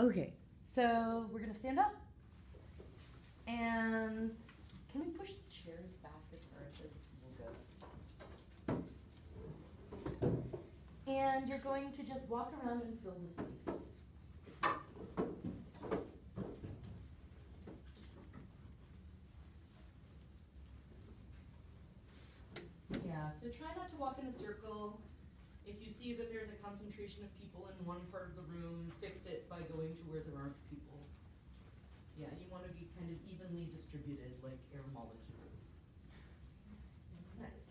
Okay, so we're gonna stand up. And can we push the chairs back as far as it will go? And you're going to just walk around and fill the space. Yeah, so try not to walk in a circle. If you see that there's a concentration of people in one part of the room, fix it by going to where there aren't people. Yeah, you want to be kind of evenly distributed like air molecules. Nice.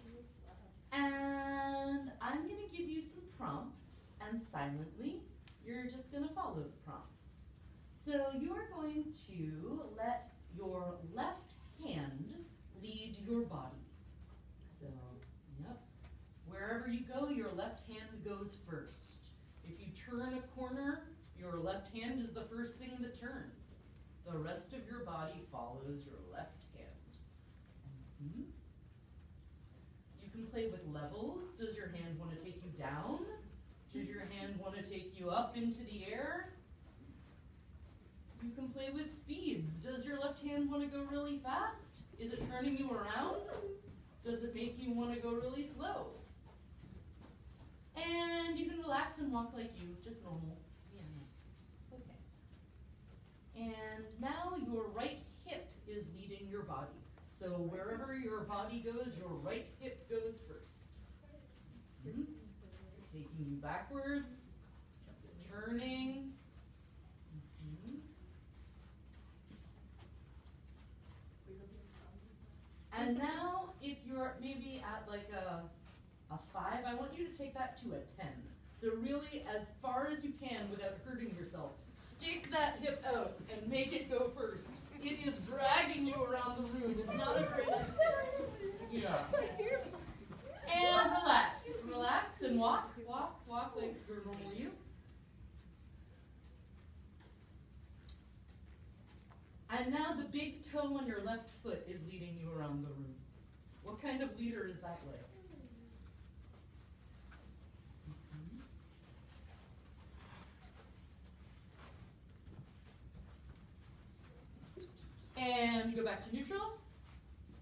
And I'm going to give you some prompts, and silently, you're just going to follow the prompts. So you're going to let your left hand lead your body. So, yep. Wherever you go, your left hand goes first. If you turn a corner, your left hand is the first thing that turns. The rest of your body follows your left hand. Mhm. You can play with levels. Does your hand want to take you down? Does your hand want to take you up into the air? You can play with speeds. Does your left hand want to go really fast? Is it turning you around? Does it make you want to go really slow? And you can relax and walk like you, just normal. Yeah, nice. Okay. And now your right hip is leading your body. So wherever your body goes, your right hip goes first. Mhm. Taking you backwards, turning. Mhm. And now, if you're maybe at like a, a five, I want you to take that to a ten. So really, as far as you can without hurting yourself, stick that hip out and make it go first. It is dragging you around the room. It's not a very nice Yeah. And relax. Relax and walk. Walk, walk like your normal you. And now the big toe on your left foot is leading you around the room. What kind of leader is that like? Mhm. And you go back to neutral.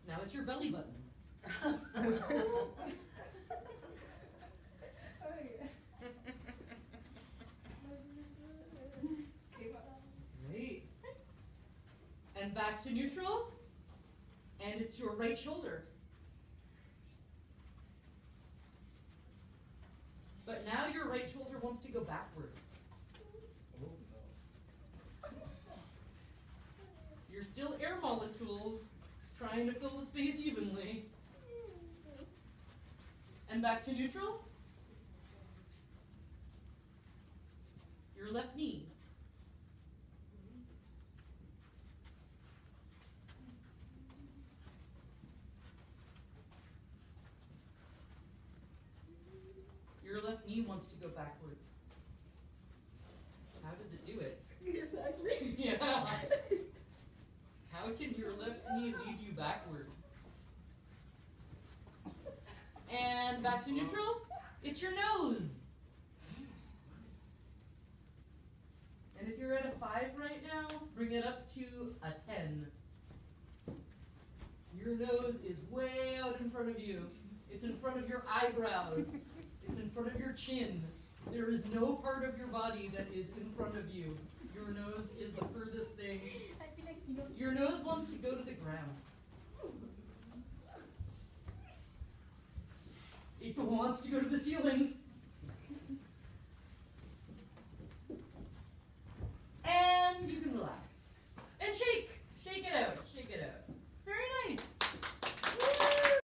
Now it's your belly button. Great. And back to neutral. And it's your right shoulder. But now your right shoulder wants to go backwards. You're still air molecules trying to fill the space evenly. And back to neutral. Your left knee. Your left knee wants to go backwards. How does it do it? Exactly. Yeah. Lead you backwards? And back to neutral. It's your nose. And if you're at a five right now, bring it up to a ten. Your nose is way out in front of you. It's in front of your eyebrows. It's in front of your chin. There is no part of your body that is in front of you. Your nose is the furthest thing. Your nose wants to go to the ground. It wants to go to the ceiling.